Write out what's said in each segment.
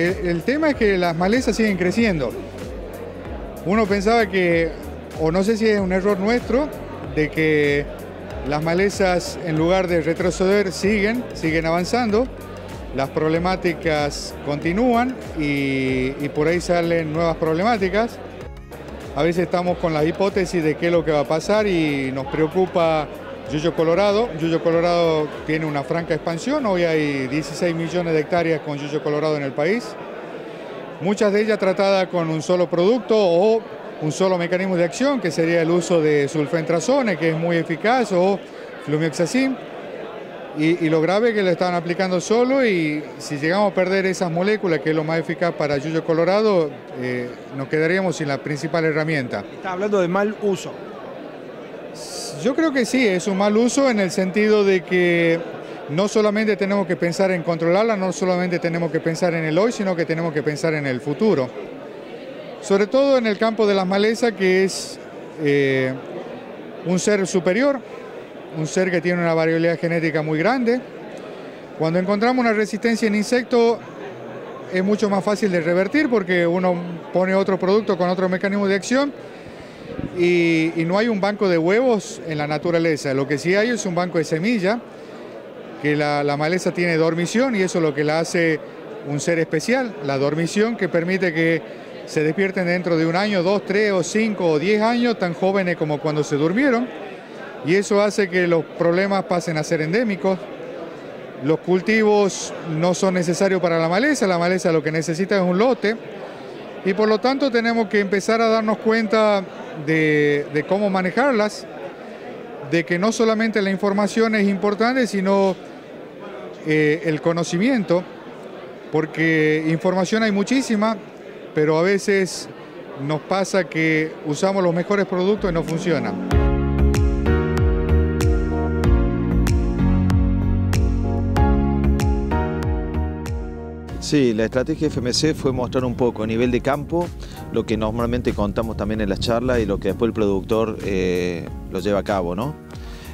el tema es que las malezas siguen creciendo. Uno pensaba que, o no sé si es un error nuestro, de que las malezas en lugar de retroceder siguen, siguen avanzando, las problemáticas continúan y, por ahí salen nuevas problemáticas. A veces estamos con la hipótesis de qué es lo que va a pasar y nos preocupa Yuyo Colorado. Yuyo Colorado tiene una franca expansión, hoy hay 16 millones de hectáreas con Yuyo Colorado en el país. Muchas de ellas tratadas con un solo producto o un solo mecanismo de acción, que sería el uso de sulfentrazone, que es muy eficaz, o flumioxacin. Y, lo grave es que lo están aplicando solo y si llegamos a perder esas moléculas, que es lo más eficaz para Yuyo Colorado, eh, nos quedaríamos sin la principal herramienta. Está hablando de mal uso. Yo creo que sí, es un mal uso en el sentido de que no solamente tenemos que pensar en controlarla, no solamente tenemos que pensar en el hoy, sino que tenemos que pensar en el futuro. Sobre todo en el campo de las malezas, que es eh, un ser superior, un ser que tiene una variabilidad genética muy grande. Cuando encontramos una resistencia en insectos, es mucho más fácil de revertir porque uno pone otro producto con otro mecanismo de acción y, no hay un banco de huevos en la naturaleza. Lo que sí hay es un banco de semilla, que la, la, maleza tiene dormición y eso es lo que la hace un ser especial, la dormición que permite que se despierten dentro de un año, dos, tres o cinco o diez años, tan jóvenes como cuando se durmieron. Y eso hace que los problemas pasen a ser endémicos. Los cultivos no son necesarios para la maleza, la maleza lo que necesita es un lote. Y por lo tanto tenemos que empezar a darnos cuenta de, cómo manejarlas, de que no solamente la información es importante, sino eh, el conocimiento, porque información hay muchísima, pero a veces nos pasa que usamos los mejores productos y no funcionan. Sí, la estrategia FMC fue mostrar un poco a nivel de campo lo que normalmente contamos también en las charlas y lo que después el productor eh, lo lleva a cabo, ¿no?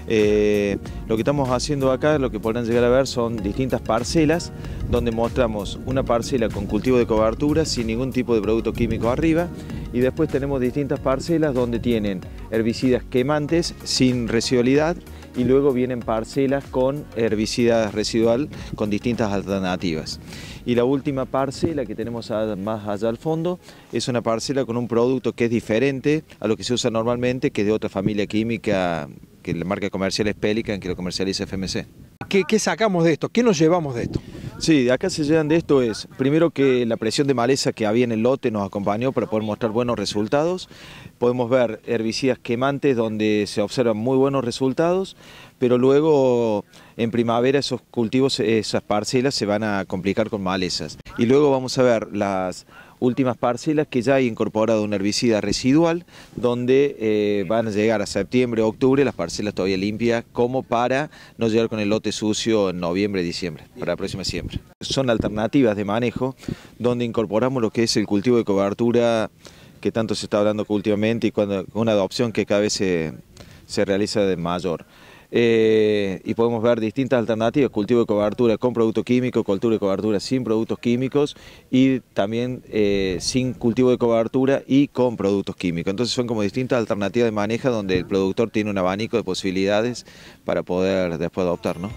Eh, lo que estamos haciendo acá, lo que podrán llegar a ver son distintas parcelas donde mostramos una parcela con cultivo de cobertura sin ningún tipo de producto químico arriba y después tenemos distintas parcelas donde tienen herbicidas quemantes sin residualidad y luego vienen parcelas con herbicida residual con distintas alternativas. Y la última parcela que tenemos más allá al fondo es una parcela con un producto que es diferente a lo que se usa normalmente, que es de otra familia química, que la marca comercial es Pelican, que lo comercializa FMC. ¿Qué, ¿Qué, sacamos de esto? ¿Qué nos llevamos de esto? Sí, de acá se llevan de esto es, primero que la presión de maleza que había en el lote nos acompañó para poder mostrar buenos resultados. Podemos ver herbicidas quemantes donde se observan muy buenos resultados, pero luego en primavera esos cultivos, esas parcelas se van a complicar con malezas. Y luego vamos a ver las últimas parcelas que ya hay incorporado un herbicida residual donde eh, van a llegar a septiembre o octubre las parcelas todavía limpias como para no llegar con el lote sucio en noviembre diciembre, para la próxima siembra. Son alternativas de manejo donde incorporamos lo que es el cultivo de cobertura que tanto se está hablando últimamente y cuando una adopción que cada vez se, se realiza de mayor. Eh, y podemos ver distintas alternativas, cultivo de cobertura con producto químico, cultivo de cobertura sin productos químicos y también eh, sin cultivo de cobertura y con productos químicos. Entonces son como distintas alternativas de manejo donde el productor tiene un abanico de posibilidades para poder después adoptar. ¿no?